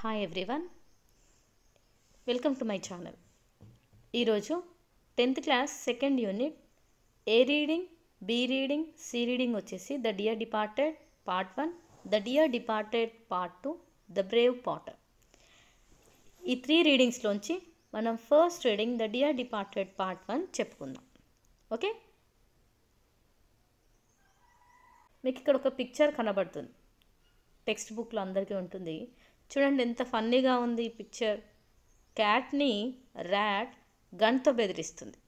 Hi everyone welcome to my channel ఈరోజు tenth class second unit A reading B reading C reading వచ్చేసి the dear departed part one the dear departed part two the brave potter ఈ three రీడింగ్స్లోంచి మనం first reading the dear departed part one చెప్పుకుందాం. Okay మీకు ఇక్కడ ఒక picture కనబడుతుంది. Text బుక్లో అందరికీ ఉంటుంది. చూడండి ఎంత ఫన్నీగా ఉంది ఈ పిక్చర్. క్యాట్ని ర్యాట్ గన్తో బెదిరిస్తుంది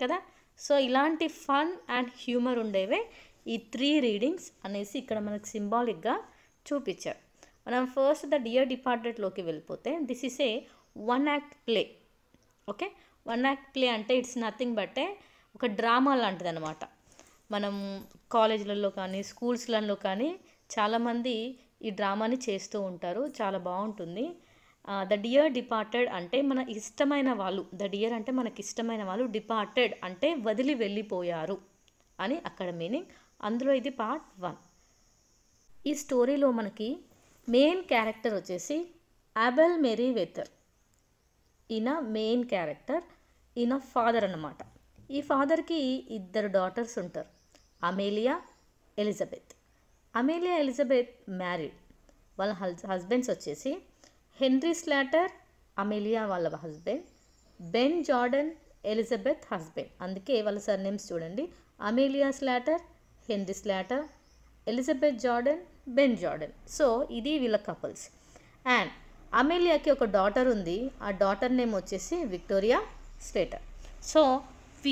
కదా? సో ఇలాంటి ఫన్ అండ్ హ్యూమర్ ఉండేవే ఈ త్రీ రీడింగ్స్ అనేసి ఇక్కడ మనకు సింబాలిక్గా చూపించారు. మనం ఫస్ట్ ద డియర్ డిపార్ట్మెంట్లోకి వెళ్ళిపోతే this is a one act play okay? One act play అంటే ఇట్స్ నథింగ్ బట్టే ఒక డ్రామా లాంటిది అనమాట మనం కాలేజీలలో కానీ స్కూల్స్లలో కానీ చాలామంది ఈ డ్రామాని చేస్తూ ఉంటారు. చాలా బాగుంటుంది. ద డియర్ డిపార్టెడ్ అంటే మన ఇష్టమైన వాళ్ళు ద డియర్ అంటే మనకి ఇష్టమైన వాళ్ళు డిపార్టెడ్ అంటే వదిలి వెళ్ళిపోయారు అని అక్కడ మీనింగ్. అందులో ఇది పార్ట్ వన్. ఈ స్టోరీలో మనకి మెయిన్ క్యారెక్టర్ వచ్చేసి అబెల్ మెరీ వెతర్ ఈయన మెయిన్ క్యారెక్టర్ ఈయన ఫాదర్ అన్నమాట. ఈ ఫాదర్కి ఇద్దరు డాటర్స్ ఉంటారు Amelia Elizabeth. Amelia Elizabeth married వాళ్ళ హస్బెండ్స్ వచ్చేసి హెన్రీ స్లాటర్ అమేలియా వాళ్ళ husband Ben Jordan Elizabeth husband. అందుకే వాళ్ళ సర్నేమ్స్ చూడండి. Amelia Slater Henry Slater Elizabeth Jordan Ben Jordan. So ఇది వీళ్ళ కపుల్స్. అండ్ అమేలియాకి ఒక డాటర్ ఉంది. ఆ డాటర్ నేమ్ వచ్చేసి విక్టోరియా స్లేటర్. సో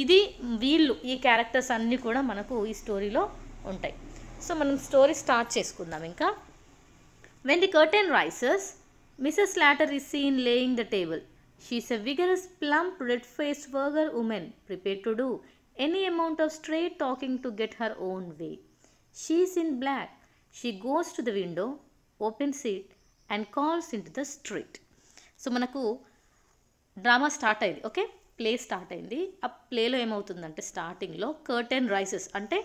ఇది వీళ్ళు ఈ క్యారెక్టర్స్ అన్నీ కూడా మనకు ఈ స్టోరీలో ఉంటాయి. సో మనం స్టోరీ స్టార్ట్ చేసుకుందాం ఇంకా. When the curtain rises Mrs Slater is seen laying the table she's a vigorous plump red faced vulgar woman prepared to do any amount of straight talking to get her own way she's in black she goes to the window opens it and calls into the street so మనకు drama start అయింది okay play start అయింది. ఆ ప్లేలో ఏమవుతుందంటే స్టార్టింగ్లో curtain rises అంటే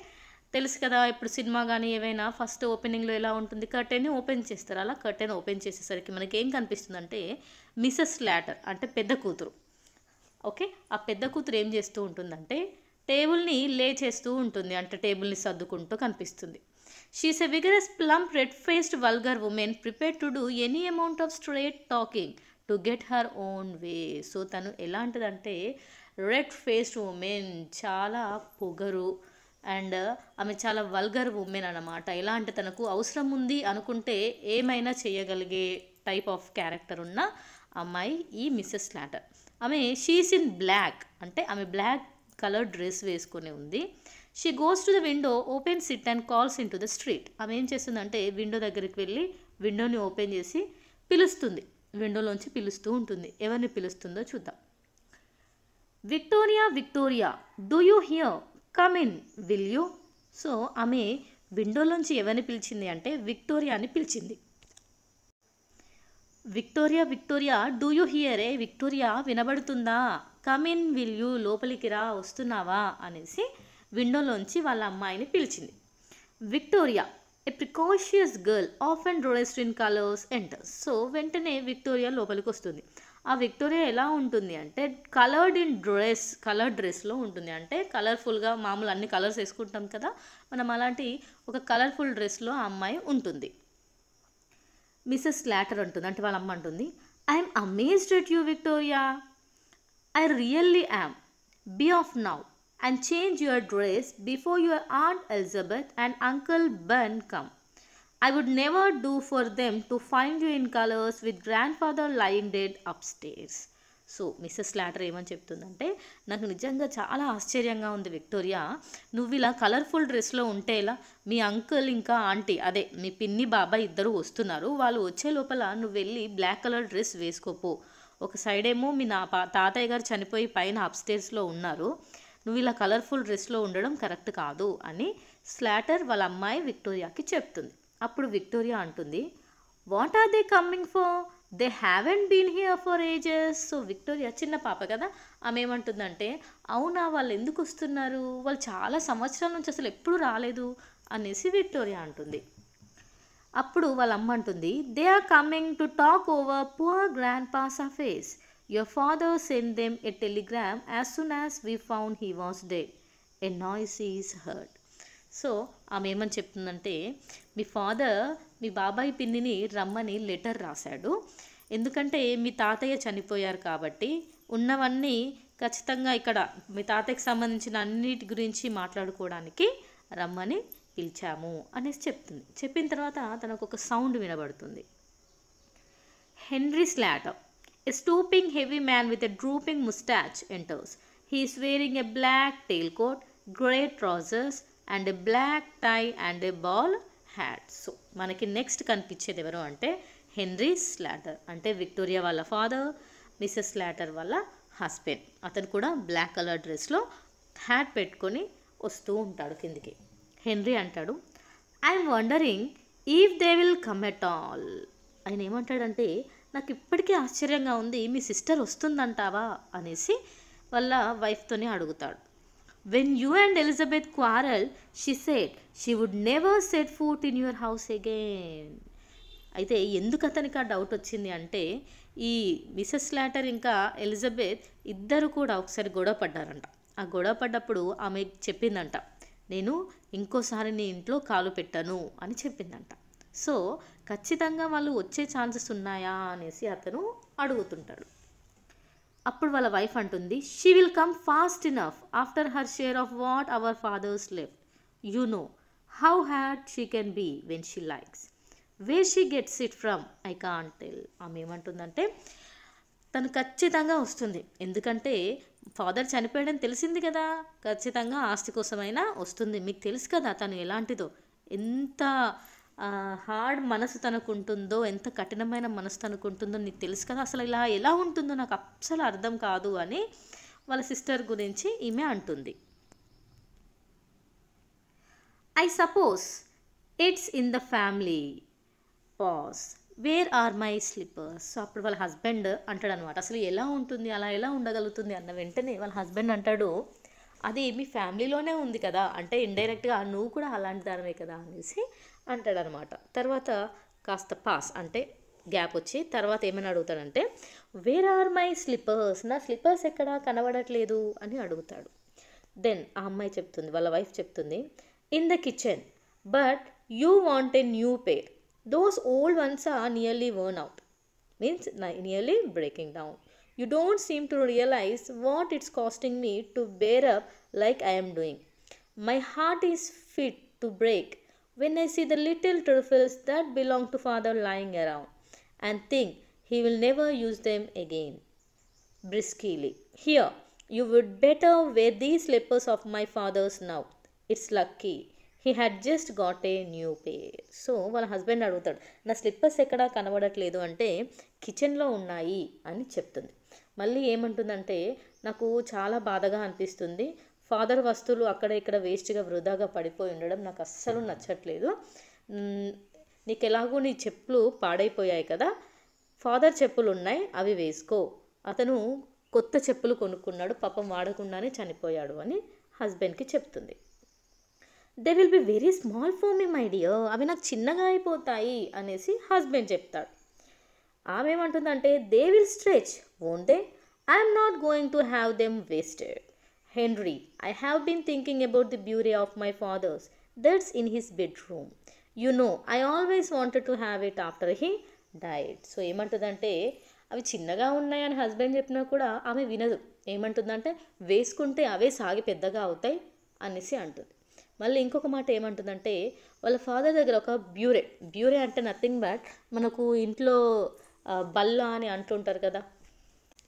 తెలుసు కదా ఇప్పుడు సినిమా కానీ ఏవైనా ఫస్ట్ ఓపెనింగ్లో ఎలా ఉంటుంది కర్టెన్ ఓపెన్ చేస్తారు. అలా కర్టెన్ ఓపెన్ చేసేసరికి మనకి ఏం కనిపిస్తుందంటే మిసెస్ లాటర్ అంటే పెద్ద కూతురు. ఓకే? ఆ పెద్ద కూతురు ఏం చేస్తూ ఉంటుందంటే టేబుల్ని లే చేస్తూ ఉంటుంది. అంటే టేబుల్ని సర్దుకుంటూ కనిపిస్తుంది. She's a vigorous plump red faced vulgar woman prepared to do any amount of straight talking to get her own way so తను ఎలాంటిదంటే రెడ్ ఫేస్డ్ ఉమెన్ చాలా పొగరు అండ్ ఆమె చాలా వల్గర్ ఉమెన్ అనమాట ఎలా అంటే తనకు అవసరం ఉంది అనుకుంటే ఏమైనా చేయగలిగే టైప్ ఆఫ్ క్యారెక్టర్ ఉన్న అమ్మాయి ఈ మిస్సెస్ లాటర్ ఆమె షీస్ ఇన్ బ్లాక్ అంటే ఆమె బ్లాక్ కలర్ డ్రెస్ వేసుకొని ఉంది. She goes to the window opens it and calls into the street ఆమె ఏం చేస్తుందంటే విండో దగ్గరికి వెళ్ళి విండోని ఓపెన్ చేసి పిలుస్తుంది. విండోలోంచి పిలుస్తూ ఉంటుంది. ఎవరిని పిలుస్తుందో చూద్దాం. Victoria Victoria do you hear come in will you so ఆమె విండోలోంచి ఎవరిని పిలిచింది అంటే విక్టోరియా అని పిలిచింది. Victoria Victoria do you hear A Victoria వినబడుతుందా? కమ్ ఇన్ విల్ యూ లోపలికి రా వస్తున్నావా? అనేసి విండోలోంచి వాళ్ళ అమ్మాయిని పిలిచింది. Victoria a precocious girl of and రోడెస్ట్రిన్ in colours enters so వెంటనే విక్టోరియా లోపలికి వస్తుంది. ఆ విక్టోరియా ఎలా ఉంటుంది అంటే కలర్డ్ ఇన్ డ్రెస్ కలర్ డ్రెస్లో ఉంటుంది. అంటే కలర్ఫుల్గా మామూలు అన్ని కలర్స్ వేసుకుంటాం కదా మనం అలాంటి ఒక కలర్ఫుల్ డ్రెస్లో ఆ అమ్మాయి ఉంటుంది. మిస్సెస్ లాటర్ అంటుంది అంటే వాళ్ళ అమ్మ అంటుంది I'm amazed at you Victoria. I really am. Be off now and change your dress before your aunt Elizabeth and Uncle Ben come. I would never do for them to find you in colors with grandfather lying dead upstairs. So Mrs Slater ఏమని చెప్తుందంటే నాకు నిజంగా చాలా ఆశ్చర్యంగా ఉంది Victoria. నువ్వు ఇలా colourful డ్రెస్లో ఉంటే ఇలా మీ అంకుల్ ఇంకా ఆంటీ అదే మీ పిన్ని బాబాయ్ ఇద్దరు వస్తున్నారు. వాళ్ళు వచ్చే లోపల నువ్వు వెళ్ళి బ్లాక్ కలర్ డ్రెస్ వేసుకోపో. ఒక సైడ్ ఏమో మీ నా తాతయ్య గారు చనిపోయి పైన అప్స్టేర్స్లో ఉన్నారు. నువ్వు ఇలా కలర్ఫుల్ డ్రెస్లో ఉండడం కరెక్ట్ కాదు అని స్లాటర్ వాళ్ళ అమ్మాయి విక్టోరియాకి చెప్తుంది. అప్పుడు విక్టోరియా అంటుంది what are they coming for they haven't been here for ages so Victoria చిన్న పాప కదా ఆమె ఏమంటుందంటే అవునా వాళ్ళు ఎందుకు వస్తున్నారు? వాళ్ళు చాలా సంవత్సరాల నుంచి అసలు ఎప్పుడు రాలేదు అనేసి విక్టోరియా అంటుంది. అప్పుడు వాళ్ళ అమ్మ అంటుంది they are coming to talk over poor grandpa's of affairs your father sent them a telegram as soon as we found he was dead a noise is heard so ఆమె ఏమని చెప్తుందంటే మీ ఫాదర్ మీ బాబాయ్ పిన్నిని రమ్మని లెటర్ రాశాడు. ఎందుకంటే మీ తాతయ్య చనిపోయారు కాబట్టి ఉన్నవన్నీ ఖచ్చితంగా ఇక్కడ మీ తాతయ్యకి సంబంధించిన అన్నిటి గురించి మాట్లాడుకోవడానికి రమ్మని పిలిచాము అనేసి చెప్తుంది. చెప్పిన తర్వాత తనకు ఒక సౌండ్ వినబడుతుంది. Henry Slater a stooping heavy man with a drooping moustache enters. He's wearing a black tail coat grey trousers and a black tie and a bowler hat so మనకి నెక్స్ట్ కనిపించేది ఎవరు అంటే హెన్రీ స్లాటర్ అంటే Victoria వాళ్ళ father Mrs Slater వాళ్ళ husband అతను కూడా black colour డ్రెస్లో హ్యాట్ పెట్టుకొని వస్తూ ఉంటాడు కిందికి. హెన్రీ అంటాడు I'm wondering if they will come at all ఆయన ఏమంటాడంటే నాకు ఇప్పటికీ ఆశ్చర్యంగా ఉంది మీ సిస్టర్ వస్తుందంటావా? అనేసి వాళ్ళ వైఫ్తోనే అడుగుతాడు. When you and Elizabeth quarrel she said she would never set foot in your house again అయితే ఎందుకు అతనికి ఆ డౌట్ వచ్చింది అంటే ఈ మిసెస్ లాటర్ ఇంకా ఎలిజబెత్ ఇద్దరు కూడా ఒకసారి గొడవ పడ్డారంట. ఆ గొడవ పడ్డప్పుడు ఆమె చెప్పిందంట నేను ఇంకోసారి నీ ఇంట్లో కాలు పెట్టాను అని చెప్పిందంట. సో ఖచ్చితంగా వాళ్ళు వచ్చే ఛాన్సెస్ ఉన్నాయా అనేసి అతను అడుగుతుంటాడు. అప్పుడు వాళ్ళ వైఫ్ అంటుంది she will come fast enough after her share of what our father's left you know how hard she can be when she likes where she gets it from I can't tell ఆమె ఏమంటుందంటే తను ఖచ్చితంగా వస్తుంది. ఎందుకంటే father చనిపోయాడని తెలిసింది కదా. ఖచ్చితంగా ఆస్తి కోసమైనా వస్తుంది. మీకు తెలుసు కదా తను ఎలాంటిదో. ఎంత హార్డ్ మనసు తనకు ఉంటుందో ఎంత కఠినమైన మనసు తనకు ఉంటుందో నీకు తెలుసు కదా. అసలు ఇలా ఎలా ఉంటుందో నాకు అస్సలు అర్థం కాదు అని వాళ్ళ సిస్టర్ గురించి ఈమె అంటుంది. I suppose it's in the family pa where are my slippers so అప్పుడు వాళ్ళ హస్బెండ్ అంటాడు అనమాట అసలు ఎలా ఉంటుంది? అలా ఎలా ఉండగలుగుతుంది? అన్న వెంటనే వాళ్ళ హస్బెండ్ అంటాడు అది మీ ఫ్యామిలీలోనే ఉంది కదా. అంటే ఇండైరెక్ట్గా నువ్వు కూడా అలాంటి దానమే కదా అనేసి అంటాడనమాట. తర్వాత కాస్త పాస్ అంటే గ్యాప్ వచ్చి తర్వాత ఏమని అడుగుతాడంటే వేర్ ఆర్ మై స్లిప్పర్స్ నా స్లిప్పర్స్ ఎక్కడా? కనబడట్లేదు అని అడుగుతాడు. దెన్ ఆ అమ్మాయి చెప్తుంది వాళ్ళ వైఫ్ చెప్తుంది in the kitchen but you want a new pair those old ones are nearly worn out means nearly breaking down You don't seem to realize what it's costing me to bear up like I am doing. My heart is fit to break when I see the little trifles that belong to father lying around and think he will never use them again. Briskly, here, you would better wear these slippers of my father's now. It's lucky he had just got a new pair so వాళ్ళ husband అడుగుతాడు నా slippers ఎక్కడా కనబడట్లేదు అంటే కిచెన్లో ఉన్నాయి అని చెప్తుంది. మళ్ళీ ఏమంటుందంటే నాకు చాలా బాధగా అనిపిస్తుంది. ఫాదర్ వస్తువులు అక్కడ ఇక్కడ వేస్ట్గా వృధాగా పడిపోయి ఉండడం నాకు అస్సలు నచ్చట్లేదు. నీకు ఎలాగో నీ చెప్పులు పాడైపోయాయి కదా. ఫాదర్ చెప్పులు ఉన్నాయి అవి వేసుకో. అతను కొత్త చెప్పులు కొనుక్కున్నాడు పాపం వాడకుండానే చనిపోయాడు అని హస్బెండ్కి చెప్తుంది. They will be very small for me my dear అవి నాకు చిన్నగా అయిపోతాయి అనేసి హస్బెండ్ చెప్తాడు. ఆమె ఏమంటుందంటే they will stretch won't they I'm not going to have them wasted Henry I have been thinking about the bureau of my father's that's in his bedroom you know I always wanted to have it after he died so ఏమంటుందంటే అవి చిన్నగా ఉన్నాయని husband చెప్పినా కూడా ఆమె వినదు. ఏమంటుందంటే వేసుకుంటే అవే సాగి పెద్దగా అవుతాయి అనేసి అంటుంది. మళ్ళీ ఇంకొక మాట ఏమంటుందంటే వాళ్ళ ఫాదర్ దగ్గర ఒక బ్యూరే బ్యూరే అంటే నథింగ్ బట్ మనకు ఇంట్లో బల్ల అని అంటుంటారు కదా.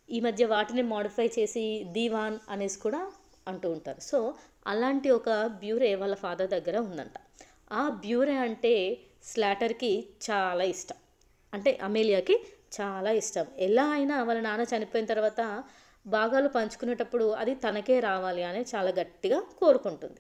ఈ మధ్య వాటిని మాడిఫై చేసి దీవాన్ అనేసి కూడా అంటూ ఉంటారు. సో అలాంటి ఒక బ్యూరే వాళ్ళ ఫాదర్ దగ్గర ఉందంట. ఆ బ్యూరే అంటే స్లాటర్కి చాలా ఇష్టం. అంటే అమేలియాకి చాలా ఇష్టం. ఎలా అయినా వాళ్ళ నాన్న చనిపోయిన తర్వాత భాగాలు పంచుకునేటప్పుడు అది తనకే రావాలి అని చాలా గట్టిగా కోరుకుంటుంది.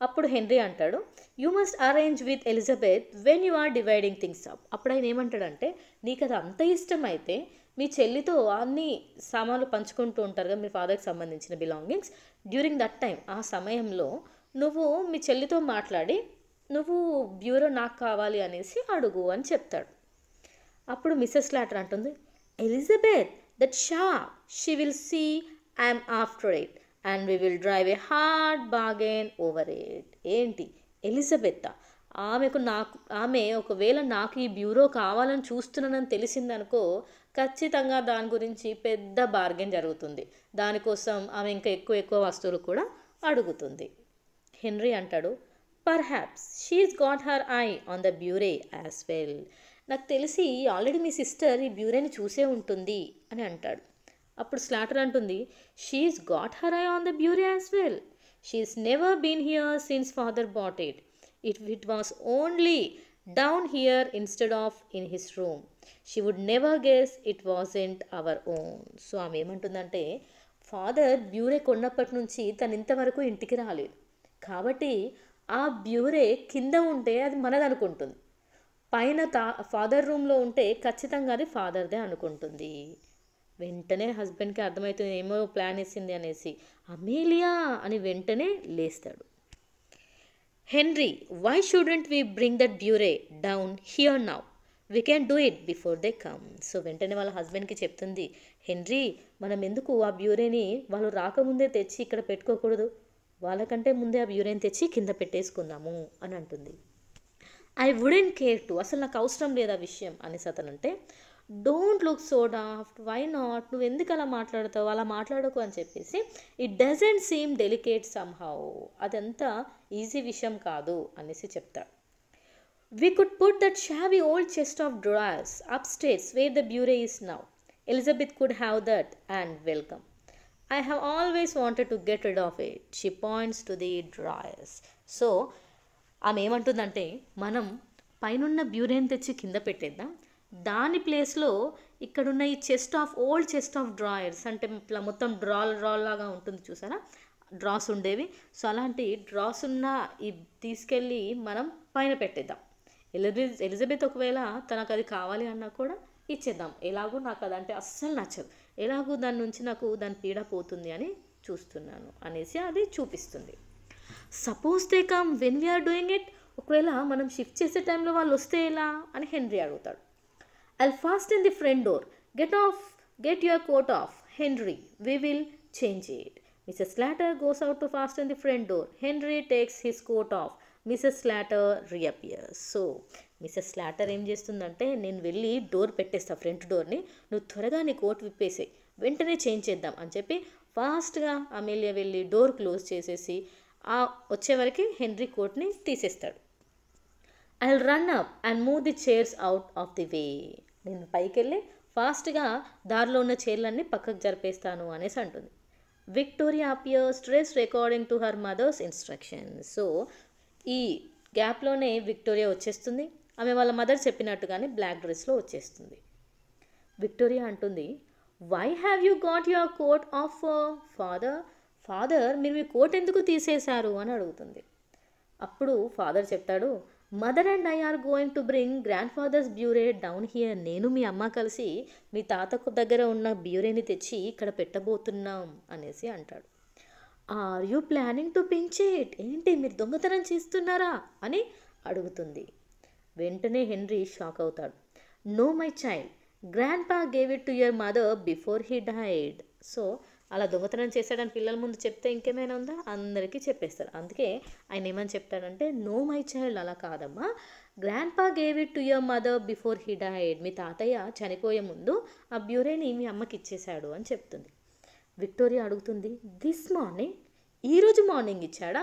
అప్పుడు హెన్రీ అంటాడు you must arrange with Elizabeth when you are dividing things up అప్పుడు ఆయన ఏమంటాడంటే నీకు అది అంత ఇష్టం అయితే మీ చెల్లితో అన్ని సామాన్లు పంచుకుంటూ ఉంటారు కదా మీ ఫాదర్కి సంబంధించిన బిలాంగింగ్స్ డ్యూరింగ్ దట్ టైం ఆ సమయంలో నువ్వు మీ చెల్లితో మాట్లాడి నువ్వు బ్యూరో నాకు కావాలి అనేసి అడుగు అని చెప్తాడు. అప్పుడు మిస్సెస్ లాటర్ అంటుంది Elizabeth that Shah she will see I'm after it and we will drive a hard bargain over it ఏంటి? ఎలిజబెత్త ఆమెకు నాకు ఆమె ఒకవేళ నాకు ఈ బ్యూరో కావాలని చూస్తున్నానని తెలిసిందనుకో ఖచ్చితంగా దాని గురించి పెద్ద బార్గెన్ జరుగుతుంది. దానికోసం ఆమె ఇంకా ఎక్కువ ఎక్కువ వస్తువులు కూడా అడుగుతుంది. హెన్రీ అంటాడు perhaps she's got her eye on the bureau as well నాకు తెలిసి ఆల్రెడీ మీ సిస్టర్ ఈ బ్యూరేని చూసే ఉంటుంది అని అంటాడు. అప్పుడు స్లాటర్ అంటుంది she's got her eye on the bureau as well she's never been here since father bought it it it was only down here instead of in his room she would never guess it wasn't our own so ఆమె ఏమంటుందంటే father బ్యూరే కొన్నప్పటి నుంచి తను ఇంతవరకు ఇంటికి రాలేదు. కాబట్టి ఆ బ్యూరే కింద ఉంటే అది మనది అనుకుంటుంది. పైన తా ఫాదర్ రూమ్లో ఉంటే ఖచ్చితంగా అది ఫాదర్దే అనుకుంటుంది. వెంటనే హస్బెండ్కి అర్థమవుతుంది ఏమో ప్లాన్ వేసింది అనేసి అమేలియా అని వెంటనే లేస్తాడు. Henry why shouldn't we bring that bureau down here now we can do it before they come so వెంటనే వాళ్ళ హస్బెండ్కి చెప్తుంది హెన్రీ మనం ఎందుకు ఆ బ్యూరేని వాళ్ళు రాకముందే తెచ్చి ఇక్కడ పెట్టుకోకూడదు? వాళ్ళకంటే ముందే ఆ బ్యూరేని తెచ్చి కింద పెట్టేసుకుందాము అని అంటుంది. ఐ వుడెంట్ కేర్ టు అసలు నాకు అవసరం లేదు ఆ విషయం అనేసి అతను అంటే don't look so daft why not నువ్వు ఎందుకు అలా మాట్లాడతావు? అలా మాట్లాడకు అని చెప్పేసి it doesn't seem delicate somehow అదంతా ఈజీ విషయం కాదు అనేసి చెప్తాడు. We could put that showy old chest of drawers upstairs where the bureau is now Elizabeth could have that and welcome I have always wanted to get rid of it she points to the drawers so ఆమె ఏమంటుందంటే మనం పైనున్న బ్యూరేని తెచ్చి కింద పెట్టేద్దాం. దాని ప్లేస్లో ఇక్కడున్న ఈ chest of old chest of drawers అంటే ఇట్లా మొత్తం డ్రాల్ డ్రాల్ లాగా ఉంటుంది చూసారా? డ్రాస్ ఉండేవి. సో అలాంటి డ్రాస్ ఉన్న ఈ తీసుకెళ్ళి మనం పైన పెట్టేద్దాం. ఎలిజబెత్ ఎలిజబెత్ ఒకవేళ తనకు అది కావాలి అన్నా కూడా ఇచ్చేద్దాం. ఎలాగో నాకు అదంటే అస్సలు నచ్చదు. ఎలాగో దాని నుంచి నాకు దాని పీడ పోతుంది అని చూస్తున్నాను అనేసి అది చూపిస్తుంది. Suppose they come when we're doing it ఒకవేళ మనం షిఫ్ట్ చేసే టైంలో వాళ్ళు వస్తే ఎలా అని హెన్రీ అడుగుతాడు. I'll fast the the door. Door get off get your coat off Henry will will it. It Mrs Slater out out to fast front door. Henry door Henry takes his coat off Mrs Slater reappears so Mrs Slater ఏం చేస్తుందంటే నేను వెళ్ళి door పెట్టేస్తా front డోర్ని నువ్వు త్వరగా నీ coat విప్పేసే వెంటనే change చేద్దాం అని చెప్పి ఫాస్ట్గా అమేలియా వెళ్ళి డోర్ క్లోజ్ చేసేసి ఆ వచ్చేవరకు హెన్రీ కోట్ని తీసేస్తాడు. I run up and move the chairs out of the way నేను పైకి వెళ్ళి ఫాస్ట్గా దారిలో ఉన్న చీరలన్నీ పక్కకు జరిపేస్తాను అనేసి అంటుంది. Victoria appears dress according to her mother's instruction. So ఈ గ్యాప్లోనే విక్టోరియా వచ్చేస్తుంది. ఆమె వాళ్ళ మదర్ చెప్పినట్టుగానే బ్లాక్ డ్రెస్లో వచ్చేస్తుంది. విక్టోరియా అంటుంది why have you got your coat off father father మీరు మీ కోట్ ఎందుకు తీసేశారు? అని అడుగుతుంది. అప్పుడు ఫాదర్ చెప్తాడు mother and I are going to bring grandfather's bureau down here నేను మీ అమ్మ కలిసి మీ తాతకు దగ్గర ఉన్న బ్యూరేని తెచ్చి ఇక్కడ పెట్టబోతున్నాం అనేసి అంటాడు. Are you planning to pinch it ఏంటి మీరు దొంగతనం చేస్తున్నారా అని అడుగుతుంది. వెంటనే హెన్రీ షాక్ అవుతాడు. No my child grandpa gave it to your mother before he died so అలా దొంగతనం చేశాడని పిల్లల ముందు చెప్తే ఇంకేమైనా ఉందా? అందరికీ చెప్పేస్తారు. అందుకే ఆయన ఏమని చెప్తాడంటే నో మై చైల్డ్ అలా కాదమ్మా. Grandpa gave it to your mother before he died మీ తాతయ్య చనిపోయే ముందు ఆ బ్యూరేని మీ అమ్మకి ఇచ్చేశాడు అని చెప్తుంది. విక్టోరియా అడుగుతుంది దిస్ మార్నింగ్ ఈరోజు మార్నింగ్ ఇచ్చాడా?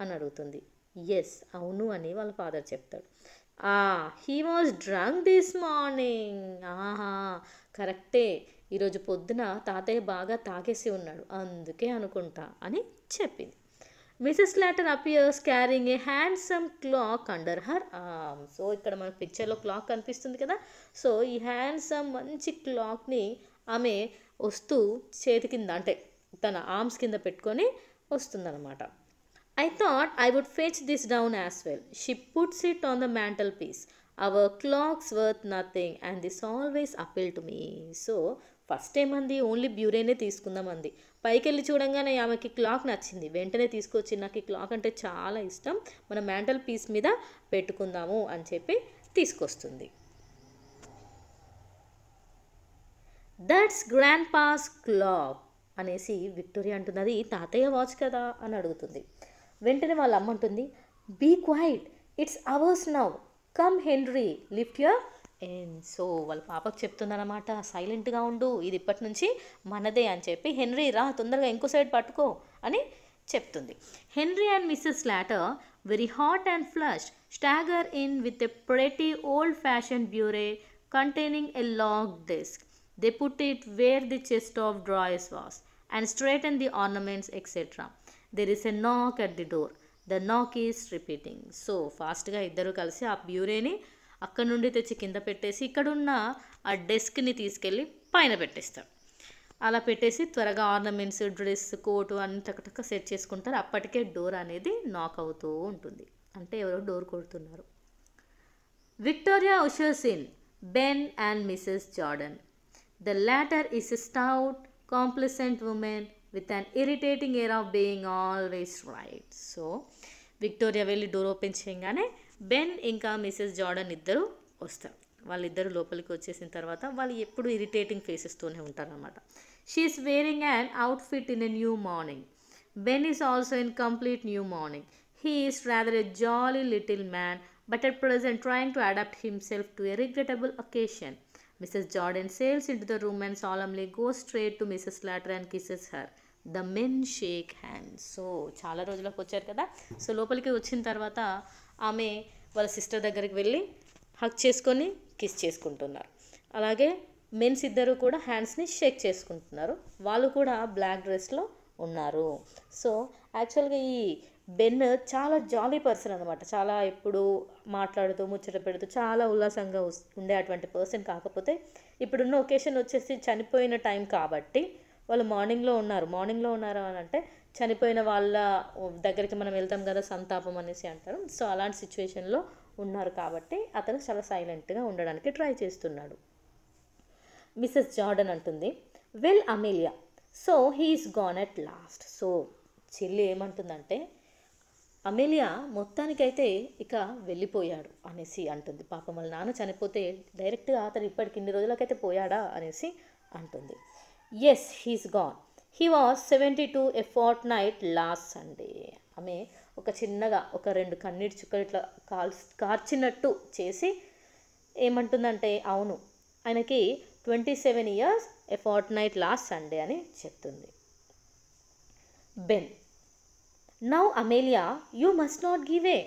అని అడుగుతుంది. ఎస్ అవును అని వాళ్ళ ఫాదర్ చెప్తాడు. He was drunk this morning ఆహా కరెక్టే. ఈరోజు పొద్దున తాతయ్య బాగా తాగేసి ఉన్నాడు. అందుకే అనుకుంటా అని చెప్పింది. Mrs Slater appears carrying a handsome clock under her arm so ఇక్కడ మన పిక్చర్లో క్లాక్ కనిపిస్తుంది కదా. సో ఈ హ్యాండ్సమ్ మంచి క్లాక్ని ఆమె వస్తూ చేతి కింద అంటే తన ఆర్మ్స్ కింద పెట్టుకొని వస్తుందన్నమాట. I thought I would fetch this down as well. She puts it on the mantelpiece. Our clock's worth nothing and this always appeal to me so first ఏమంది ఓన్లీ బ్యూరేనే తీసుకుందామంది పైకి వెళ్ళి చూడంగానే ఆమెకి క్లాక్ నచ్చింది. వెంటనే తీసుకొచ్చి నాకు ఈ క్లాక్ అంటే చాలా ఇష్టం. మన మ్యాంటల్ పీస్ మీద పెట్టుకుందాము అని చెప్పి తీసుకొస్తుంది. దట్స్ గ్రాండ్ పాస్ క్లాక్ అనేసి విక్టోరియా అంటున్నది. తాతయ్య వాచ్ కదా అని అడుగుతుంది. వెంటనే వాళ్ళ అమ్మ అంటుంది be quiet it's ours now come Henry lift your and so వాళ్ళ పాపకు చెప్తుందన్నమాట సైలెంట్గా ఉండు ఇది ఇప్పటి నుంచి మనదే అని చెప్పి హెన్రీ రా తొందరగా ఇంకో సైడ్ పట్టుకో అని చెప్తుంది. Henry and Mrs Slater very hot and flush stagger in with a pretty old fashion bureau containing a desk they put it where the chest of drawers was and straight and the ornaments etcetera there is a knock at the door the knock is repeating so ఫాస్ట్గా ఇద్దరు కలిసి ఆ బ్యూరేని అక్కడ నుండి తెచ్చి కింద పెట్టేసి ఇక్కడున్న ఆ డెస్క్ని తీసుకెళ్ళి పైన పెట్టేస్తారు. అలా పెట్టేసి త్వరగా ఆర్నమెంట్స్ డ్రెస్ కోటు అన్ని టకటక సెట్ చేసుకుంటారు. అప్పటికే డోర్ అనేది నాక్ అవుతూ ఉంటుంది. అంటే ఎవరో డోర్ కొడుతున్నారు. Victoria ushers Ben and Mrs Jordan. The latter is stout a woman with an irritating air of being always right so Victoria వెళ్ళి డోర్ ఓపెన్ చేయగానే బెన్ ఇంకా మిస్సెస్ జార్డన్ ఇద్దరు వస్తారు. వాళ్ళిద్దరు లోపలికి వచ్చేసిన తర్వాత వాళ్ళు ఎప్పుడు ఇరిటేటింగ్ ఫేసెస్తోనే ఉంటారనమాట she is wearing an outfit in a new mourning Ben is also in complete new mourning he is rather a jolly little man but at present trying to adapt himself to a regrettable occasion Mrs. Jordan sails into the room and solemnly goes straight to Mrs. Slater and kisses her. The men shake hands so చాలా రోజులకు వచ్చారు కదా so లోపలికి వచ్చిన తర్వాత ఆమె వాళ్ళ sister దగ్గరికి వెళ్ళి హక్ చేసుకొని కిస్ చేసుకుంటున్నారు అలాగే మెన్స్ ఇద్దరు కూడా హ్యాండ్స్ని షేక్ చేసుకుంటున్నారు వాళ్ళు కూడా బ్లాక్ డ్రెస్లో ఉన్నారు సో యాక్చువల్గా ఈ బెన్ చాలా జాలీ పర్సన్ అనమాట చాలా ఎప్పుడు మాట్లాడుతూ ముచ్చట పెడుతూ చాలా ఉల్లాసంగా ఉండే అటువంటి పర్సన్ కాకపోతే ఇప్పుడున్న ఒకేషన్ వచ్చేసి చనిపోయిన టైం కాబట్టి వాళ్ళు మార్నింగ్లో ఉన్నారు. మార్నింగ్లో ఉన్నారు అని అంటే చనిపోయిన వాళ్ళ దగ్గరికి మనం వెళ్తాం కదా సంతాపం అనేసి అంటారు. సో అలాంటి సిచ్యువేషన్లో ఉన్నారు కాబట్టి అతను చాలా సైలెంట్గా ఉండడానికి ట్రై చేస్తున్నాడు. మిస్సెస్ జార్డన్ అంటుంది well Amelia so he is gone at last. So చెల్లి ఏమంటుందంటే అమేలియా మొత్తానికైతే ఇక వెళ్ళిపోయాడు అనేసి అంటుంది. పాపం వాళ్ళ నాన్న చనిపోతే డైరెక్ట్గా అతను ఇప్పటికి ఇన్ని రోజులకైతే పోయాడా అనేసి అంటుంది. Yes he's gone he was seventy two a fortnight last Sunday ఆమె ఒక చిన్నగా ఒక రెండు కన్నీటి చుక్కలు ఇట్లా కాల్ కార్చినట్టు చేసి ఏమంటుందంటే అవును ఆయనకి twenty seven years a fortnight last Sunday అని చెప్తుంది. Ben now Amelia you must not give way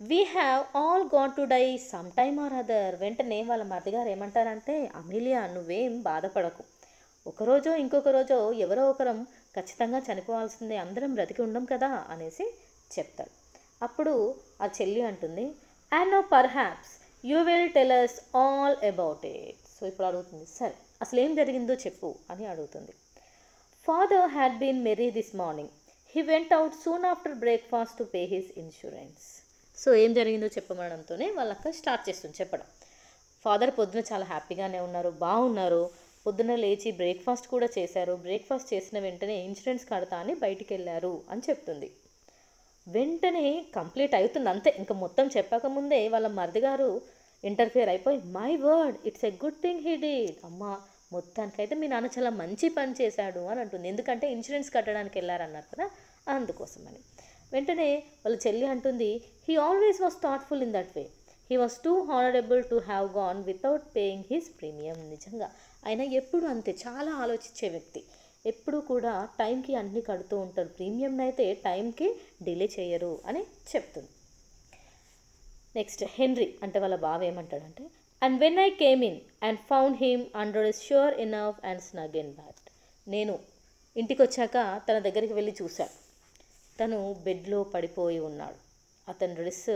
we have all got to die some time or other వెంటనే వాళ్ళ మరిదిగారు ఏమంటారంటే అమేలియా నువ్వేం బాధపడకు. ఒకరోజో ఇంకొక రోజో ఎవరో ఒకరం ఖచ్చితంగా చనిపోవాల్సిందే. అందరం బ్రతికి ఉండం కదా అనేసి చెప్తాడు అప్పుడు ఆ చెల్లి అంటుంది and no perhaps you will tell us all about it so ఇప్పుడు అడుగుతుంది సరే అసలు ఏం జరిగిందో చెప్పు అని అడుగుతుంది. Father had been merry this morning he went out soon after breakfast to pay his insurance so ఏం జరిగిందో చెప్పమడంతోనే వాళ్ళక్క స్టార్ట్ చేస్తుంది చెప్పడం. ఫాదర్ పొద్దున చాలా హ్యాపీగానే ఉన్నారు బాగున్నారు. పొద్దున లేచి బ్రేక్ఫాస్ట్ కూడా చేశారు. బ్రేక్ఫాస్ట్ చేసిన వెంటనే ఇన్సూరెన్స్ కడతా అని బయటికి వెళ్ళారు అని చెప్తుంది. వెంటనే కంప్లీట్ అవుతుంది అంతే. ఇంకా మొత్తం చెప్పకముందే వాళ్ళ మరిది గారు ఇంటర్ఫియర్ అయిపోయి my word it's a good thing he did అమ్మా మొత్తానికైతే మీ నాన్న చాలా మంచి పని చేశాడు అని అంటుంది. ఎందుకంటే ఇన్సూరెన్స్ కట్టడానికి వెళ్ళారన్నారు కదా అందుకోసమని. వెంటనే వాళ్ళ చెల్లి అంటుంది he always was thoughtful in that way he was too honourable to have gone without paying his premium నిజంగా. ఆయన ఎప్పుడు అంతే చాలా ఆలోచించే వ్యక్తి. ఎప్పుడు కూడా టైంకి అన్నీ కడుతూ ఉంటారు. ప్రీమియం అయితే టైంకి డిలే చేయరు అని చెప్తుంది. నెక్స్ట్ హెన్రీ అంటే వాళ్ళ బావ ఏమంటాడంటే and when I came in and found him under is sure enough and snug in bed నేను ఇంటికి వచ్చాక తన దగ్గరికి వెళ్ళి చూశాను తను బెడ్లో పడిపోయి ఉన్నాడు. అతని డ్రెస్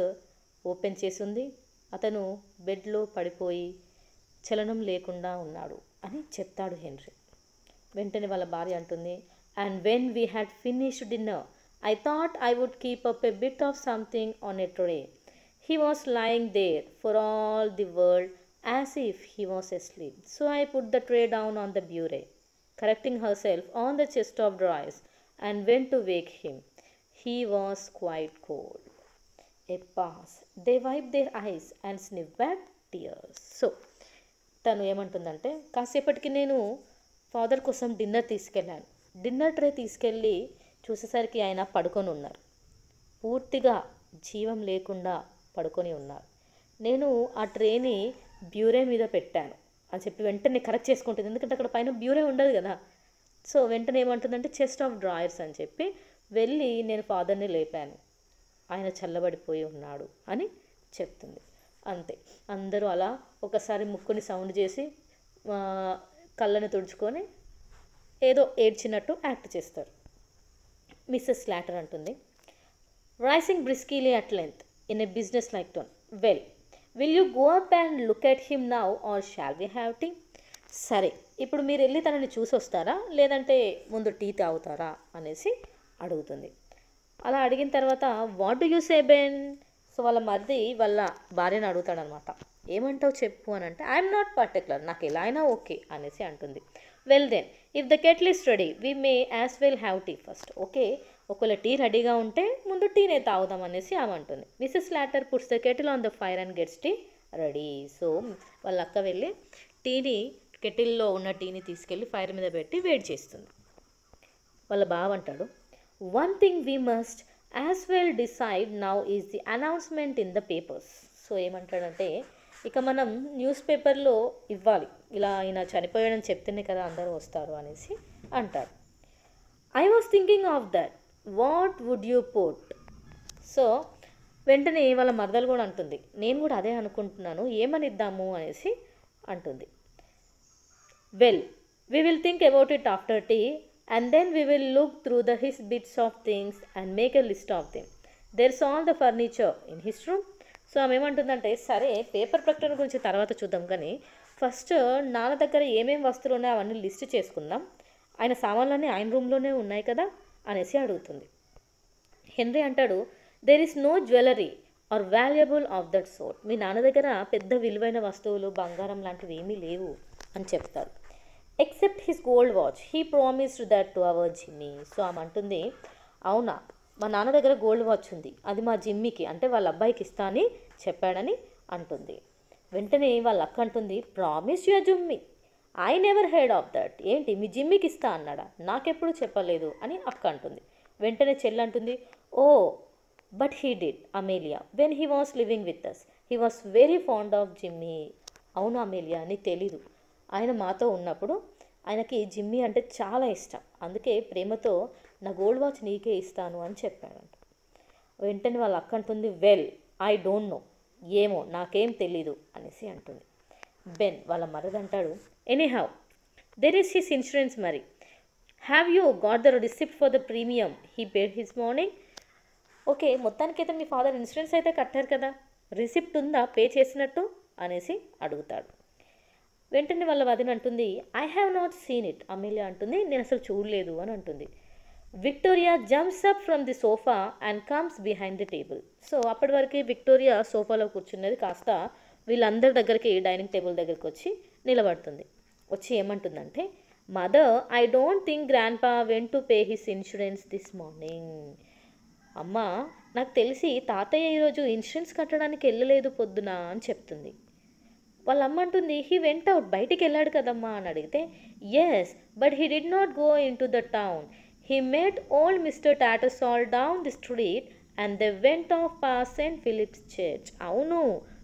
ఓపెన్ చేసి ఉంది అతను బెడ్లో పడిపోయి చలనం లేకుండా ఉన్నాడు అని చెప్తాడు హెన్రీ. వెంటనే వాళ్ళ భార్య అంటుంది and when we had finished dinner I thought I would keep up a bit of something on a today He was lying there for all the world as if he was asleep. So I put the tray down on the bureau, correcting herself on the chest of drawers, and went to wake him. He was quite cold. A pause. They wiped their eyes and sniffed back tears. So, తను ఏమంటుందంటే కాసేపటికి నేను father కోసం dinner తీసుకెళ్ళాను dinner tray తీసుకెళ్ళి చూసేసరికి ఆయన పడుకొని ఉన్నారు పూర్తిగా జీవం లేకుండా పడుకొని ఉన్నారు నేను ఆ ట్రేని బ్యూరే మీద పెట్టాను. అని చెప్పి వెంటనే కరెక్ట్ చేసుకుంటుంది. ఎందుకంటే అక్కడ పైన బ్యూరే ఉండదు కదా. సో వెంటనే ఏమంటుందంటే చెస్ట్ ఆఫ్ డ్రాయర్స్ అని చెప్పి వెళ్ళి నేను ఫాదర్ని లేపాను. ఆయన చల్లబడిపోయి ఉన్నాడు అని చెప్తుంది. అంతే. అందరూ అలా ఒకసారి ముక్కుని సౌండ్ చేసి కళ్ళని తుడుచుకొని ఏదో ఏడ్చినట్టు యాక్ట్ చేస్తారు. మిస్సెస్ స్లాటర్ అంటుంది. Rising briskly at length in a business like tone well will you go up and look at him now or shall we have tea సరే ఇప్పుడు మీరు వెళ్ళి తనని చూసి వస్తారా? లేదంటే ముందు టీ తాగుతారా? అనేసి అడుగుతుంది. అలా అడిగిన తర్వాత what do you say Ben so వాళ్ళ మరిది వాళ్ళ భార్యను అడుగుతాడనమాట. ఏమంటావు చెప్పు అని అంటే ఐఎమ్ నాట్ పర్టికులర్ నాకు ఎలా అయినా ఓకే అనేసి అంటుంది. Well then if the kettle is ready we may as well have tea first okay ఒకవేళ టీ రెడీగా ఉంటే ముందు టీనే తాగుదాం అనేసి ఆమె అంటుంది. Mrs Slater puts the kettle on the fire and gets tea ready. So వాళ్ళ అక్క వెళ్ళి టీని కెటిల్లో ఉన్న టీని తీసుకెళ్ళి ఫైర్ మీద పెట్టి వేడి చేస్తుంది. వాళ్ళ బావ అంటాడు one thing we must as well decide now is the announcement in the papers so ఏమంటాడంటే ఇక మనం న్యూస్ పేపర్లో ఇవ్వాలి. ఇలా ఆయన చనిపోయాడని చెప్తేనే కదా అందరూ వస్తారు అనేసి అంటాడు. I was thinking of that what would you put? So వెంటనే వాళ్ళ మరదలు కూడా అంటుంది నేను కూడా అదే అనుకుంటున్నాను ఏమనిద్దాము? అనేసి అంటుంది. Well we will think about it after tea and then we will look through the his bits of things and make a list of thing there's all the furniture in his room so ఆమె ఏమంటుందంటే సరే paper ప్రకటన గురించి తర్వాత చూద్దాం కానీ first నాన్న దగ్గర ఏమేమి వస్తువులు ఉన్నాయో అవన్నీ లిస్ట్ చేసుకుందాం. ఆయన సామాన్లన్నీ ఆయన రూమ్లోనే ఉన్నాయి కదా. అనేసి అడుగుతుంది. హెన్రీ అంటాడు there is no jewellery or valuable of that sort మీ నాన్న దగ్గర పెద్ద విలువైన వస్తువులు బంగారం లాంటివి ఏమీ లేవు అని చెప్తాడు. Except his gold watch he promised that to our Jimmy so ఆమె అంటుంది అవునా మా నాన్న దగ్గర గోల్డ్ వాచ్ ఉంది. అది మా జిమ్మీకి అంటే వాళ్ళ అబ్బాయికి ఇస్తా అని చెప్పాడని అంటుంది. వెంటనే వాళ్ళ అక్క అంటుంది promise your Jimmy I never heard of that ఏంటి? మీ జిమ్మికి ఇస్తా అన్నాడా? నాకెప్పుడు చెప్పలేదు అని అక్క అంటుంది. వెంటనే చెల్లి అంటుంది ఓ but he did Amelia. When he was living with us he was very fond of Jimmy అవును అమేలియా అని తెలీదు. ఆయన మాతో ఉన్నప్పుడు ఆయనకి జిమ్మీ అంటే చాలా ఇష్టం. అందుకే ప్రేమతో నా గోల్డ్ వాచ్ నీకే ఇస్తాను అని చెప్పాడంట. వెంటనే వాళ్ళ అక్క అంటుంది వెల్ ఐ డోంట్ నో ఏమో నాకేం తెలీదు అనేసి అంటుంది. బెన్ వాళ్ళ మరదంటాడు anyhow there is his insurance మరి. Have you got the receipt for the premium he paid his morning okay మొత్తానికైతే మీ ఫాదర్ ఇన్సూరెన్స్ అయితే కట్టారు కదా. రిసిప్ట్ ఉందా? పే చేసినట్టు? అనేసి అడుగుతాడు. వెంటనే వాళ్ళ వదిన అంటుంది I have not seen it Amelia అంటుంది నేను అసలు చూడలేదు అని అంటుంది. Victoria jumps up from the sofa and comes behind the table so అప్పటి వరకు విక్టోరియా సోఫాలో కూర్చున్నది కాస్త వీళ్ళందరి దగ్గరికి డైనింగ్ టేబుల్ దగ్గరికి వచ్చి నిలబడుతుంది. వచ్చి ఏమంటుందంటే mother I don't think grandpa went to pay his insurance this morning. అమ్మ నాకు తెలిసి తాతయ్య ఈరోజు ఇన్సూరెన్స్ కట్టడానికి వెళ్ళలేదు పొద్దున అని చెప్తుంది. వాళ్ళ అమ్మ అంటుంది హీ వెంట్ అవుట్ బయటికి వెళ్ళాడు కదమ్మా అని అడిగితే yes but he did not go into the town he met old Mr Tattersall down the street and the went off past Saint Philip's church అవును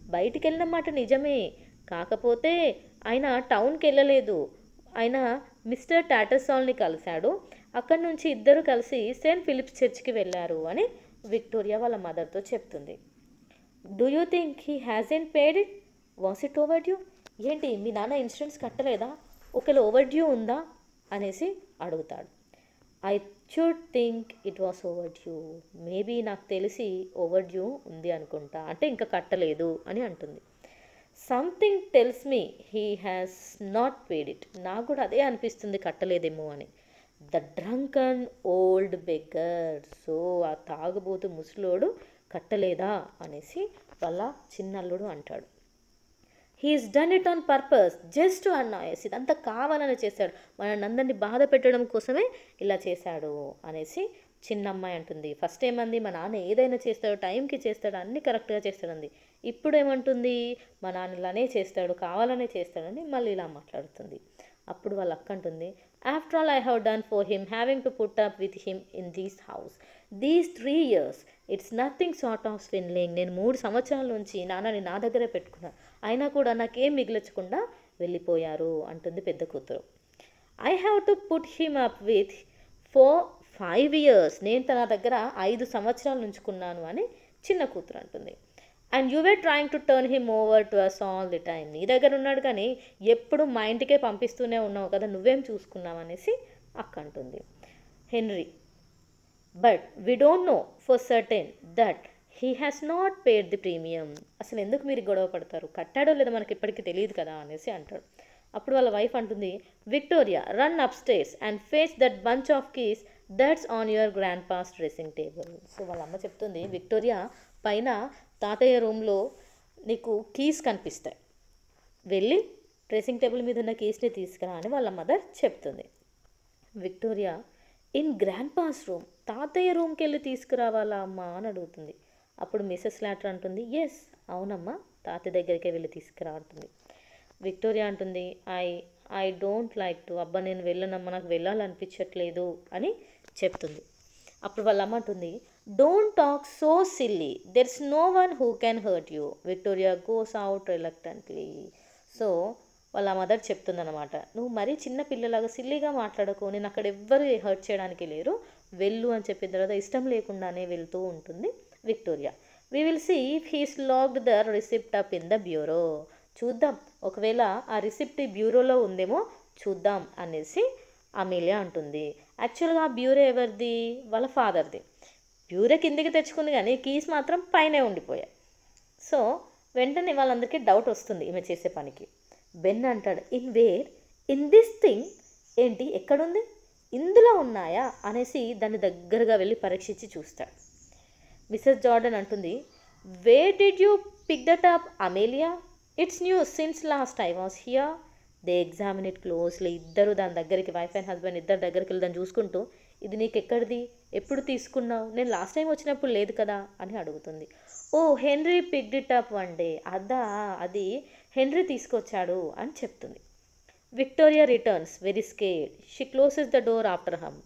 బయటికి వెళ్ళిన మాట నిజమే. కాకపోతే ఆయన టౌన్కి వెళ్ళలేదు ఆయన మిస్టర్ టాటర్సాల్ని కలిశాడు. అక్కడి నుంచి ఇద్దరు కలిసి సెయింట్ ఫిలిప్స్ చర్చ్కి వెళ్ళారు అని విక్టోరియా వాళ్ళ మదర్తో చెప్తుంది. Do you think he hasn't paid it was it overdue ఏంటి మీ నాన్న ఇన్సూరెన్స్ కట్టలేదా? ఒకవేళ ఓవర్ డ్యూ ఉందా? అనేసి అడుగుతాడు. I should think it was overdue maybe నాకు తెలిసి ఓవర్ డ్యూ ఉంది అనుకుంటా. అంటే ఇంకా కట్టలేదు అని అంటుంది. Something tells me he has not paid it నాకు కూడా అదే అనిపిస్తుంది కట్టలేదేమో అని. The drunken old beggar so ఆ తాగుబోతు ముసలోడు కట్టలేదా అనేసి వాళ్ళ చిన్నల్లుడు అంటాడు. He is done it on purpose just annoy us ఇదంతా కావాలని చేశాడు. మన అందరినీ బాధ పెట్టడం కోసమే ఇలా చేశాడు అనేసి చిన్న అమ్మాయి అంటుంది. ఫస్ట్ ఏమంది? మా నాన్న ఏదైనా చేస్తాడు టైంకి చేస్తాడు అన్ని కరెక్ట్గా చేస్తాడంది. ఇప్పుడు ఏమంటుంది? మా నాన్న ఇలానే చేస్తాడు కావాలనే చేస్తాడని మళ్ళీ ఇలా మాట్లాడుతుంది. అప్పుడు వాళ్ళ అక్క అంటుంది after all I have done for him having to put up with him in these house these three years it's nothing short of swindling నేను మూడు సంవత్సరాల నుంచి నాన్నని నా దగ్గరే పెట్టుకున్నాను అయినా కూడా నాకేం మిగిల్చకుండా వెళ్ళిపోయారు అంటుంది పెద్ద కూతురు. I have to put him up with four five years నేను తన దగ్గర ఐదు సంవత్సరాలు ఉంచుకున్నాను అని చిన్న కూతురు అంటుంది. And you were trying to turn him over to us all the time నీ దగ్గర ఉన్నాడు కానీ ఎప్పుడు మా ఇంటికే పంపిస్తూనే ఉన్నావు కదా నువ్వేం చూసుకున్నావు అనేసి అక్క అంటుంది. Henry but we don't know for certain that he has not paid the premium అసలు ఎందుకు మీరు గొడవ పడతారు? కట్టాడో లేదో మనకి ఇప్పటికీ తెలియదు కదా అనేసి అంటాడు. అప్పుడు వాళ్ళ వైఫ్ అంటుంది Victoria run upstairs and fetch that bunch of keys that's on your grandpa's dressing table so వాళ్ళ అమ్మ చెప్తుంది విక్టోరియా పైన తాతయ్య రూమ్లో నీకు కీస్ కనిపిస్తాయి. వెళ్ళి డ్రెస్సింగ్ టేబుల్ మీద ఉన్న కీస్ని తీసుకురా అని వాళ్ళ మదర్ చెప్తుంది. Victoria in grandpa's room తాతయ్య రూమ్కి వెళ్ళి తీసుకురావాలా అమ్మా అని అడుగుతుంది. అప్పుడు మిసెస్ లాటర్ అంటుంది ఎస్ అవునమ్మా తాతయ్య దగ్గరికి వెళ్ళి తీసుకురా అంటుంది. విక్టోరియా అంటుంది I I don't like to అబ్బా నేను వెళ్ళనమ్మా నాకు వెళ్ళాలనిపించట్లేదు అని చెప్తుంది. అప్పుడు వాళ్ళ అమ్మ అంటుంది don't talk so silly there's no one who can hurt you Victoria goes out reluctantly so వాళ్ళ మదర్ చెప్తుందనమాట నువ్వు మరీ చిన్న పిల్లలాగా సిల్లీగా మాట్లాడకు. నేను అక్కడ ఎవ్వరు హర్ట్ చేయడానికి లేరు. వెళ్ళు అని చెప్పిన తర్వాత ఇష్టం లేకుండానే వెళ్తూ ఉంటుంది Victoria. We will see if he's locked the receipt up in the bureau. చూద్దాం. ఒకవేళ ఆ రిసిప్ట్ బ్యూరోలో ఉందేమో చూద్దాం అనేసి అమీలియా అంటుంది. యాక్చువల్గా ఆ బ్యూరో ఎవరిది? వాళ్ళ ఫాదర్ది. బ్యూరో కిందికి తెచ్చుకుంది కానీ కీస్ మాత్రం పైనే ఉండిపోయాయి. సో వెంటనే వాళ్ళందరికీ డౌట్ వస్తుంది ఈమె చేసే పనికి. బెన్ అంటాడు. In where in this thing ఏంటి? ఎక్కడుంది? ఇందులో ఉన్నాయా? అనేసి దాన్ని దగ్గరగా వెళ్ళి పరీక్షించి చూస్తాడు. మిసెస్ జార్డన్ అంటుంది where did you pick that up Amelia? It's new since last I was here they examine it closely ఇద్దరు దాని దగ్గరికి వైఫ్ అండ్ హస్బెండ్ ఇద్దరు దగ్గరికి వెళ్ళి దాన్ని చూసుకుంటూ ఇది నీకు ఎక్కడిది? ఎప్పుడు తీసుకున్నావు? నేను లాస్ట్ టైం వచ్చినప్పుడు లేదు కదా? అని అడుగుతుంది. ఓ Henry picked it up one day. అదా అది హెన్రీ తీసుకొచ్చాడు అని చెప్తుంది. Victoria returns very scared she closes the door after her.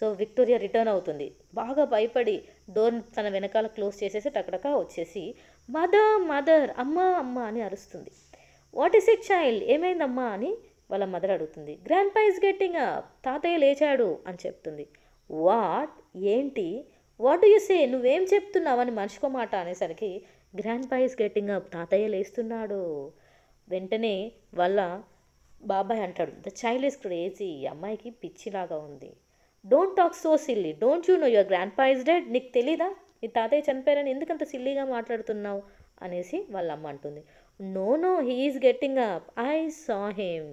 So Victoria return అవుతుంది. బాగా భయపడి డోర్ తన వెనకాల క్లోజ్ చేసేసి టకటక వచ్చేసి మదర్ మదర్ అమ్మ అమ్మ అని అరుస్తుంది. What is it child? ఏమైందమ్మా? అని వాళ్ళ మదర్ అడుగుతుంది. గ్రాండ్ పా ఇస్ గెట్టింగ్ అప్. తాతయ్య లేచాడు అని చెప్తుంది. వాట్? ఏంటి? What do you say? నువ్వేం చెప్తున్నావు? అని మనిషికో మాట అనేసరికి గ్రాండ్ పా ఇస్ గెట్టింగ్ అప్. తాతయ్య లేస్తున్నాడు. వెంటనే వాళ్ళ బాబాయ్ అంటాడు ద చైల్డ్ ఇస్ క్రేజీ ఈ అమ్మాయికి పిచ్చిలాగా ఉంది. Don't talk so silly don't you know your grandpa is dead నీకు తెలీదా? నీ తాతయ్య చనిపోయారని ఎందుకంత సిల్లీగా మాట్లాడుతున్నావు? అనేసి వాళ్ళ అమ్మ అంటుంది. No no he's getting up I saw him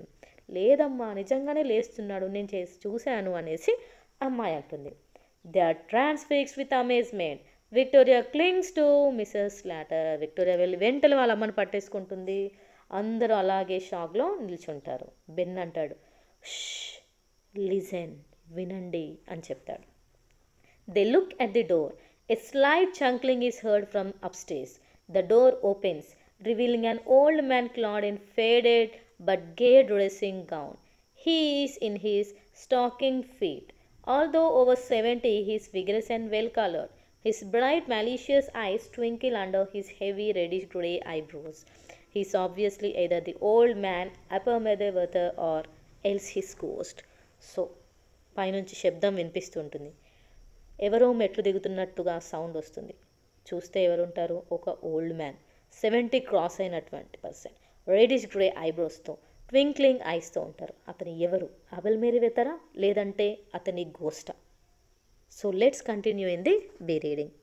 లేదమ్మా నిజంగానే లేస్తున్నాడు. నేను చేసి చూశాను అనేసి అమ్మాయి అంటుంది. They are transfixed with amazement Victoria clings to Mrs Latter Victoria వెళ్ళి వెంటనే వాళ్ళ అమ్మని పట్టేసుకుంటుంది. అందరూ అలాగే షాక్లో నిల్చుంటారు. బెన్ అంటాడు. లిజన్ వినండి అని చెప్తాడు. They look at the door a slight chuckling is heard from upstairs the door opens revealing an old man clad in faded but gay dressing gown he is in his stocking feet Although over 70, he is and well coloured colored. His bright, malicious eyes twinkle under his heavy, reddish gray eyebrows. He is obviously either the old man, Apamedavata, or else his ghost so పైనుంచి శబ్దం వినిపిస్తుంటుంది. ఎవరో మెట్లు దిగుతున్నట్టుగా sound వస్తుంది. చూస్తే ఎవరుంటారు? ఒక old man seventy cross అయినటువంటి person reddish grey ఐబ్రోస్తో ట్వింక్లింగ్ ఐస్తో ఉంటారు. అతని ఎవరు? అబల్ మేరీ వెతరా లేదంటే అతని గోస్టా so let's continue in the B reading